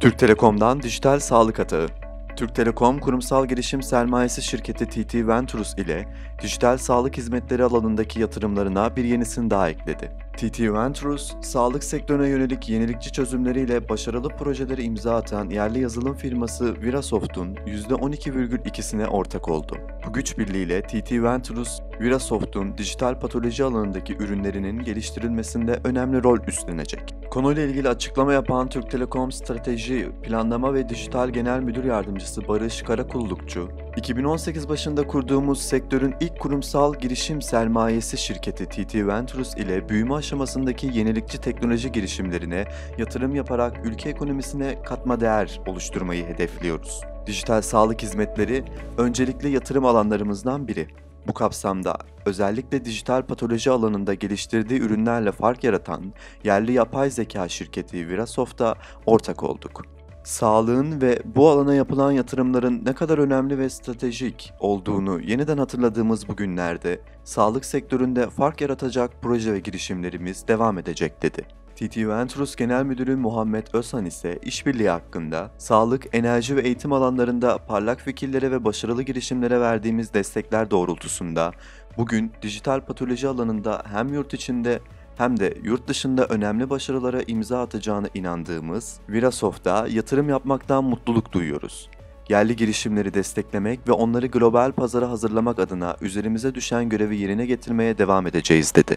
Türk Telekom'dan dijital sağlık atağı. Türk Telekom kurumsal girişim sermayesi şirketi TT Ventures ile dijital sağlık hizmetleri alanındaki yatırımlarına bir yenisini daha ekledi. TT Ventures, sağlık sektörüne yönelik yenilikçi çözümleriyle başarılı projeleri imza atan yerli yazılım firması Virasoft'un %12,2'sine ortak oldu. Bu güç birliğiyle TT Ventures, Virasoft'un dijital patoloji alanındaki ürünlerinin geliştirilmesinde önemli rol üstlenecek. Konuyla ilgili açıklama yapan Türk Telekom Strateji, Planlama ve Dijital Genel Müdür Yardımcısı Barış Karakullukçu, 2018 başında kurduğumuz sektörün ilk kurumsal girişim sermayesi şirketi TT Ventures ile büyüme aşamasındaki yenilikçi teknoloji girişimlerine yatırım yaparak ülke ekonomisine katma değer oluşturmayı hedefliyoruz. Dijital sağlık hizmetleri öncelikli yatırım alanlarımızdan biri. Bu kapsamda özellikle dijital patoloji alanında geliştirdiği ürünlerle fark yaratan yerli yapay zeka şirketi Virasoft'a ortak olduk. Sağlığın ve bu alana yapılan yatırımların ne kadar önemli ve stratejik olduğunu yeniden hatırladığımız bu günlerde sağlık sektöründe fark yaratacak proje ve girişimlerimiz devam edecek dedi. TT Ventures Genel Müdürü Muhammed Özhan ise işbirliği hakkında sağlık, enerji ve eğitim alanlarında parlak fikirlere ve başarılı girişimlere verdiğimiz destekler doğrultusunda bugün dijital patoloji alanında hem yurt içinde hem de yurt dışında önemli başarılara imza atacağına inandığımız Virasoft'a yatırım yapmaktan mutluluk duyuyoruz. Yerli girişimleri desteklemek ve onları global pazara hazırlamak adına üzerimize düşen görevi yerine getirmeye devam edeceğiz dedi.